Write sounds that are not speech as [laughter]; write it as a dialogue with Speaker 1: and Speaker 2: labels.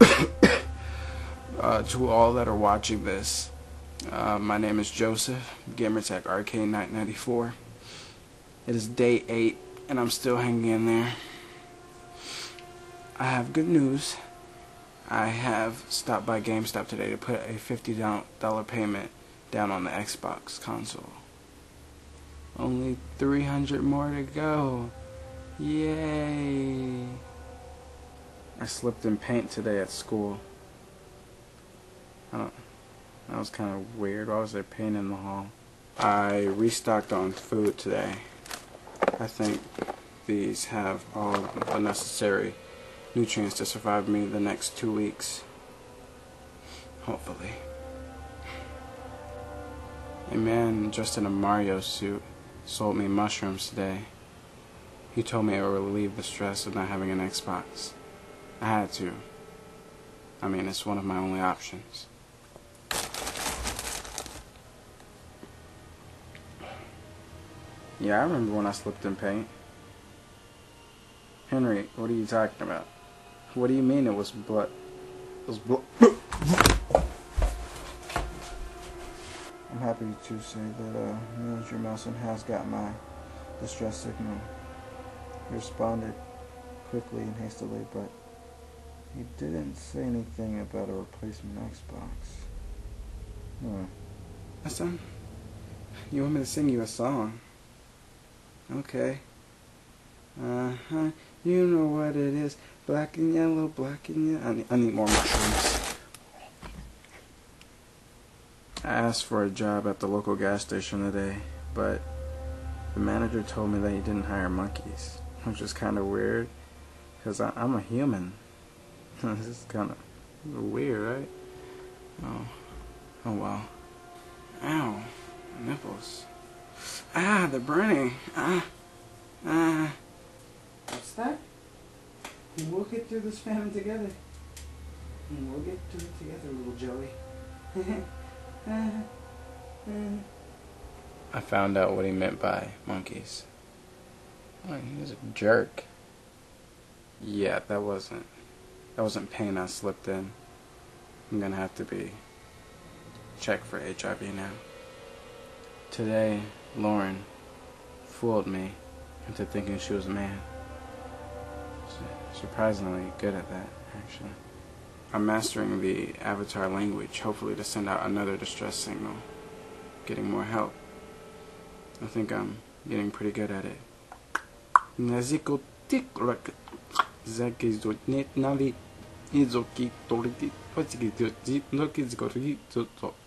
Speaker 1: [coughs] uh, to all that are watching this, uh, my name is Joseph, Gamertag Arcade Night 94. It is day 8, and I'm still hanging in there. I have good news. I have stopped by GameStop today to put a $50 payment down on the Xbox console. Only 300 more to go. Yay! I slipped in paint today at school. I don't. That was kind of weird. Why was there paint in the hall? I restocked on food today. I think these have all the necessary nutrients to survive me the next two weeks. Hopefully. A man dressed in a Mario suit sold me mushrooms today. He told me it would relieve the stress of not having an Xbox. I had to. I mean, it's one of my only options. Yeah, I remember when I slipped in paint. Henry, what are you talking about? What do you mean it was blood? It was blood. I'm happy to say that uh, Manager Melson has got my distress signal. He responded quickly and hastily, but he didn't say anything about a replacement Xbox. Huh. Listen, you want me to sing you a song? Okay. Uh huh. You know what it is. Black and yellow, black and yellow. I need, I need more mushrooms. I asked for a job at the local gas station today, but the manager told me that he didn't hire monkeys, which is kind of weird, because I'm a human. This is kind of weird, right? Oh, oh wow. Ow, nipples. Ah, they're burning. Ah, ah. What's that? We'll get through this famine together. And We'll get through it together, little Joey. [laughs] I found out what he meant by monkeys. Oh, he was a jerk. Yeah, that wasn't that wasn't pain I slipped in. I'm gonna have to be checked for HIV now. Today, Lauren fooled me into thinking she was a man. Surprisingly good at that, actually. I'm mastering the avatar language, hopefully to send out another distress signal. Getting more help. I think I'm getting pretty good at it. にぞきとりき、ぱちきじょじ、のきじこりぎ、ぞと。